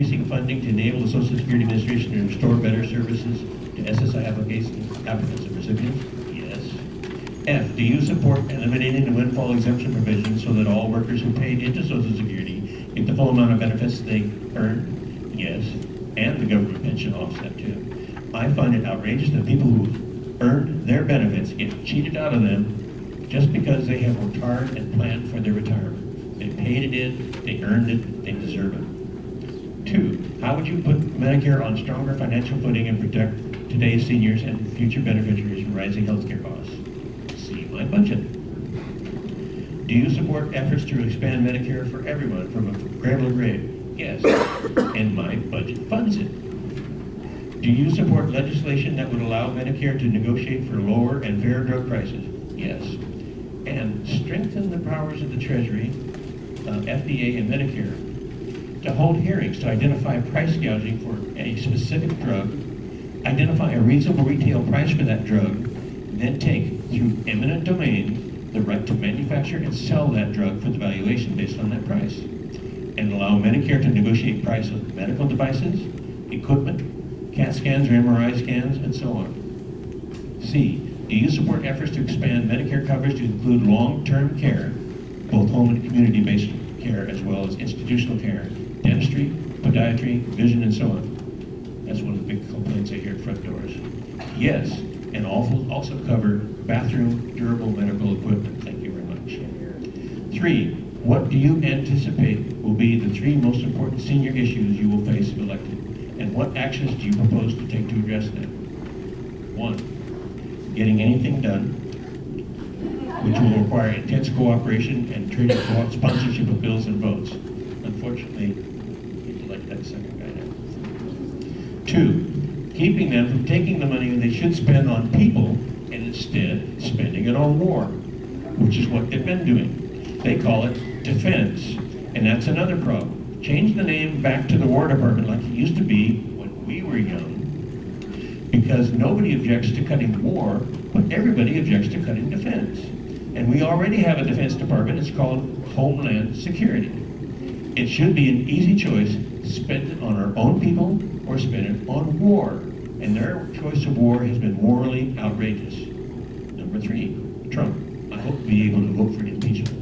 increasing funding to enable the Social Security Administration to restore better services to SSI applicants and recipients? Yes. F, do you support eliminating the windfall exemption provision so that all workers who paid into Social Security get the full amount of benefits they earn? Yes. And the government pension offset too. I find it outrageous that people who earned their benefits get cheated out of them just because they have worked hard and planned for their retirement. They paid it in, they earned it, they deserve it. Two, how would you put Medicare on stronger financial footing and protect today's seniors and future beneficiaries from rising healthcare costs? See my budget. Do you support efforts to expand Medicare for everyone from a cradle to grave? Yes, and my budget funds it. Do you support legislation that would allow Medicare to negotiate for lower and fair drug prices? Yes. And strengthen the powers of the Treasury, uh, FDA, and Medicare to hold hearings to identify price gouging for a specific drug, identify a reasonable retail price for that drug, then take through eminent domain the right to manufacture and sell that drug for the valuation based on that price, and allow Medicare to negotiate price of medical devices, equipment, CAT scans or MRI scans, and so on. C, do you support efforts to expand Medicare coverage to include long-term care, both home and community-based care, as well as institutional care, podiatry, vision, and so on? That's one of the big complaints I hear at front doors. Yes, and also also cover bathroom durable medical equipment. Thank you very much. Three, what do you anticipate will be the three most important senior issues you will face if elected? And what actions do you propose to take to address them? One, getting anything done, which will require intense cooperation and trade sponsorship of bills and votes. Unfortunately, that second guy. Two, keeping them from taking the money they should spend on people and instead spending it on war, which is what they've been doing. They call it defense, and that's another problem. Change the name back to the War Department like it used to be when we were young, because nobody objects to cutting war, but everybody objects to cutting defense. And we already have a Defense Department, it's called Homeland Security. It should be an easy choice, spend it on our own people or spend it on war. And their choice of war has been morally outrageous. Number three, Trump. I hope to be able to vote for impeachment.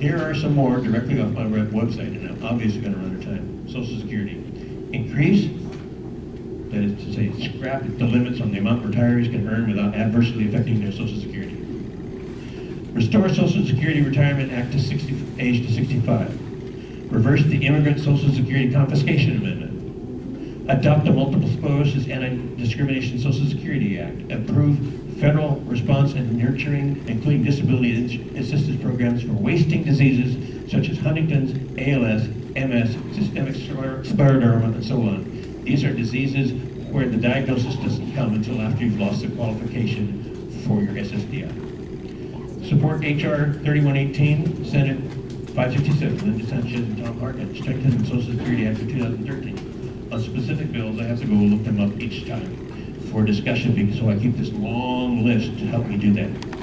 Here are some more directly off my web website, and I'm obviously going to run out of time. Social Security. Increase, that is to say, scrap the limits on the amount retirees can earn without adversely affecting their Social Security. Restore Social Security Retirement Act to 60, age to 65. Reverse the Immigrant Social Security Confiscation Amendment. Adopt the Multiple Sclerosis Anti-Discrimination Social Security Act. Approve federal response and nurturing, including disability assistance programs for wasting diseases such as Huntington's, ALS, MS, systemic scleroderma, and so on. These are diseases where the diagnosis doesn't come until after you've lost the qualification for your SSDI. Support H.R. 3118, Senate 567, Linda Sanchez and Tom Harkin, strengthening the Social Security Act of 2013. On specific bills, I have to go look them up each time for discussion, because so I keep this long list to help me do that.